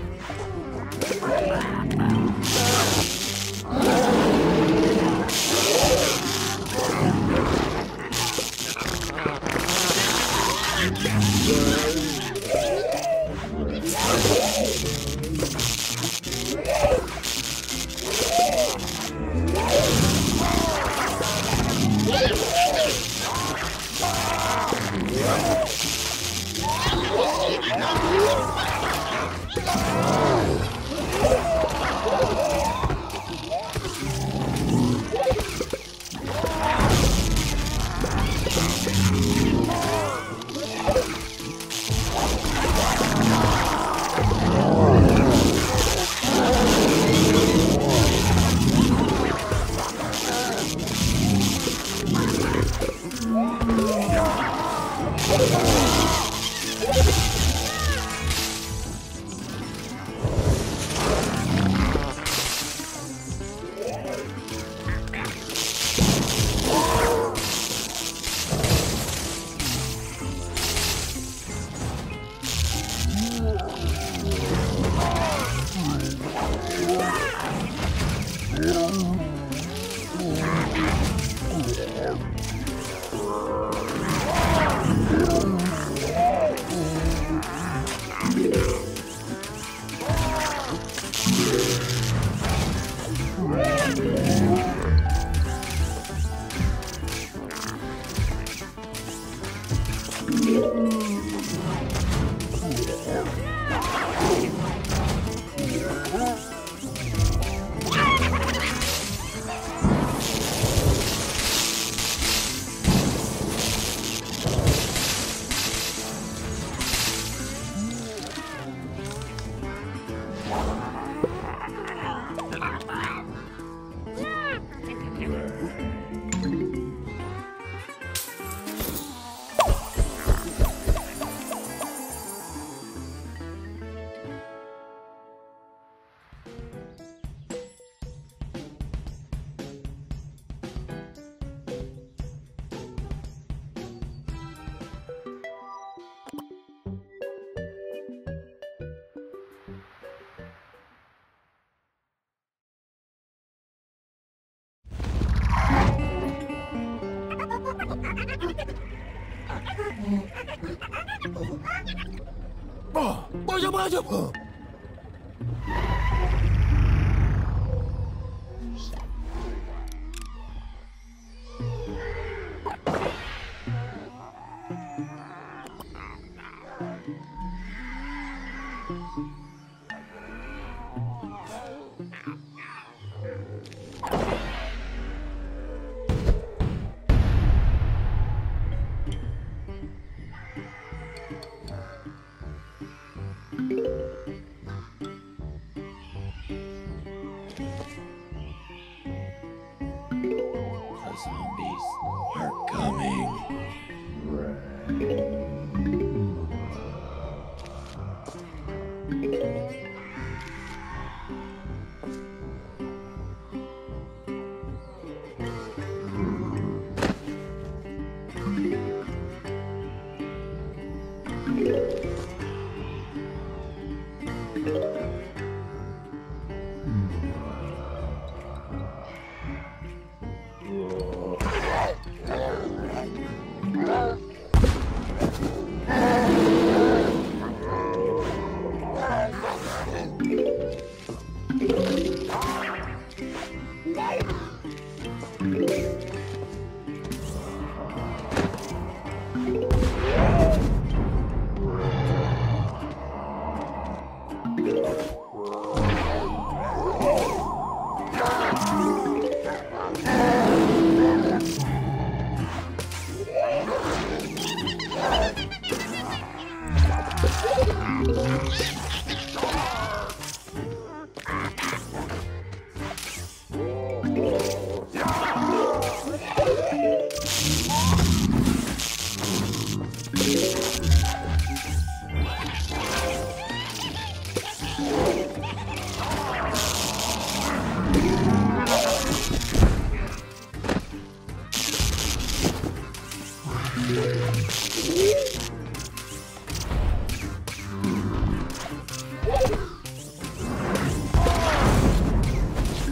Yeah. Baya Oh, my God. jumpa, jumpa, jumpa. Música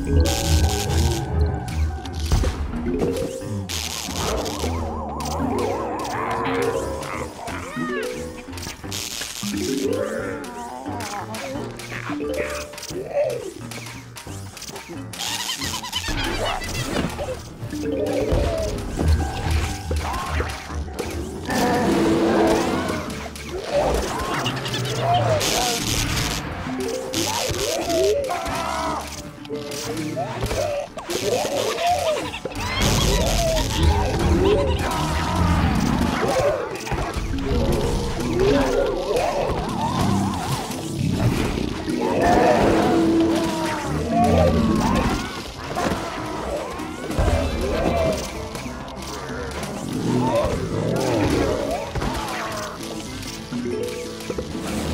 The coming. Rain.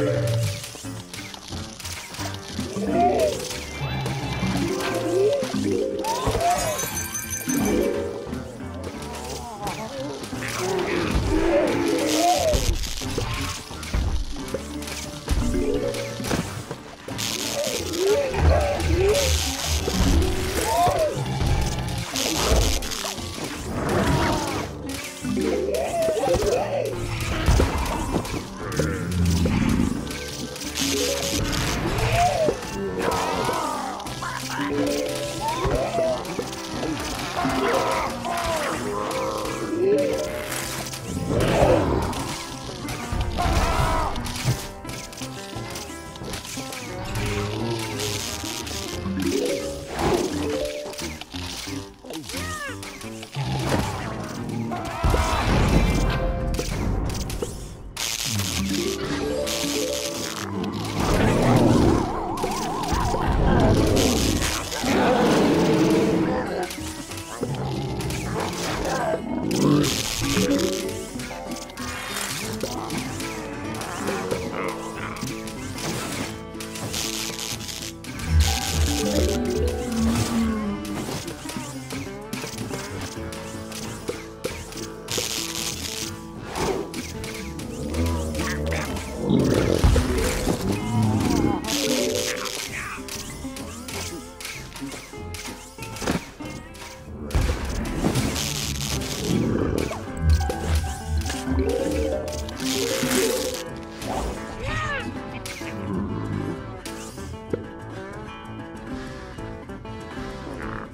Amen.